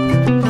Bye.